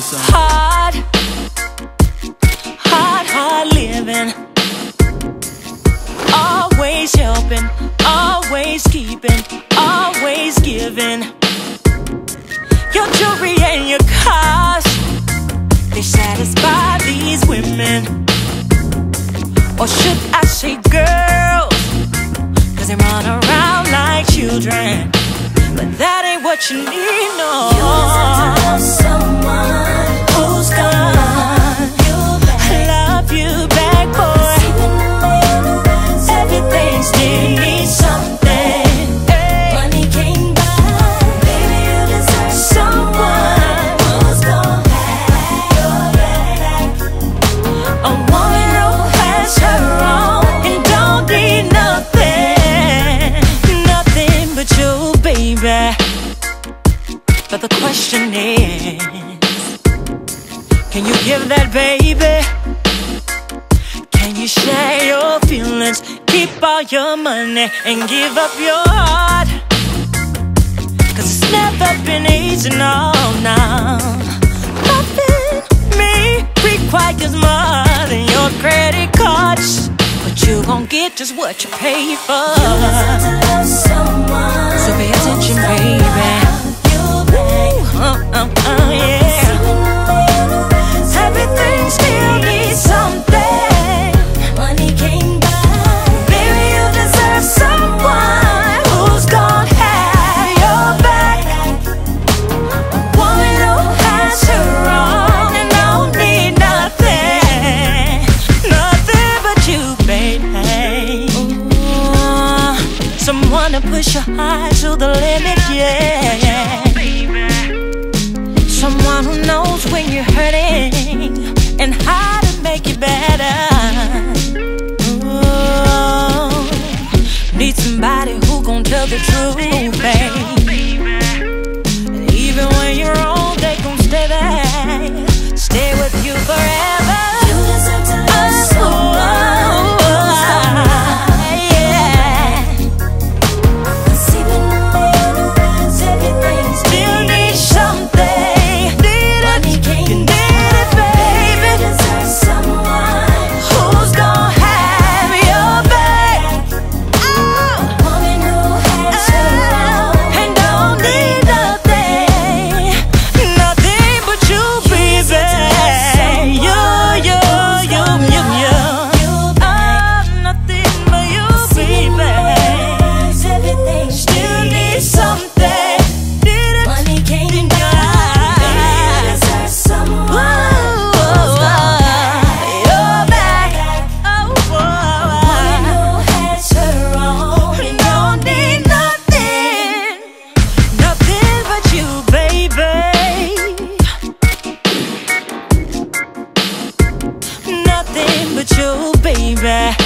some. Uh. Hard, hard, hard living. Always helping, always keeping, always giving. Your jewelry and your cars, they satisfy these women. Or should I say girls? Cause they run around like children. But that ain't what you need, no. You someone Who's? But the question is, can you give that, baby? Can you share your feelings, keep all your money, and give up your heart? Cause it's never been easy, no, no. Nothing me requires more than your credit cards. But you gon' get just what you pay for. To push you high to the limit, yeah. Someone who knows when you're hurting and how to make it better. Ooh, need somebody who gon' tell the truth, babe. And even when you're wrong, but you, baby.